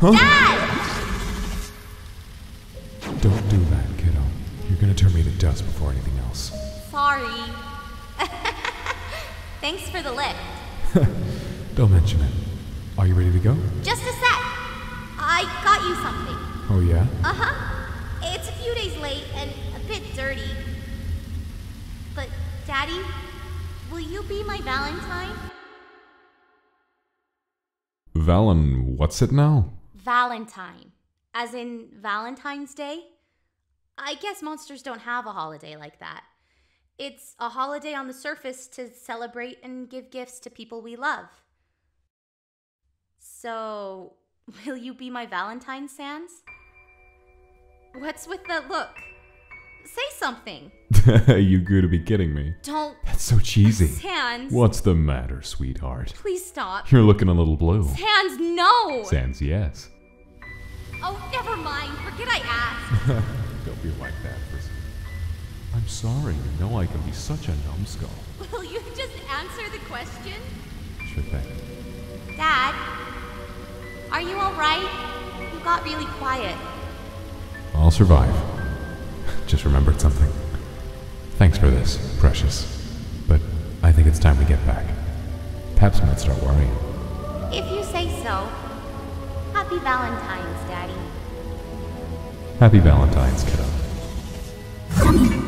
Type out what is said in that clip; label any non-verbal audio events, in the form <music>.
Huh? Dad! Don't do that, kiddo. You're gonna turn me to dust before anything else. Sorry. <laughs> Thanks for the lift. <laughs> Don't mention it. Are you ready to go? Just a sec. I got you something. Oh, yeah? Uh huh. It's a few days late and a bit dirty. But, Daddy, will you be my Valentine? Valen, what's it now? Valentine. As in Valentine's Day? I guess monsters don't have a holiday like that. It's a holiday on the surface to celebrate and give gifts to people we love. So, <laughs> will you be my Valentine, Sans? What's with the look? Say something. <laughs> you to be kidding me. Don't. That's so cheesy. Sans. What's the matter, sweetheart? Please stop. You're looking a little blue. Sans, no! Sans, yes. Oh, never mind. Forget I asked. <laughs> Don't be like that, Frizzy. I'm sorry. You know I can be such a numbskull. Will you just answer the question? Sure thing. Dad, are you alright? You got really quiet. I'll survive. Just remembered something. Thanks for this, precious. But I think it's time to get back. Paps might start worrying. If you say so. Happy Valentine's, Daddy. Happy Valentine's, kiddo. <laughs>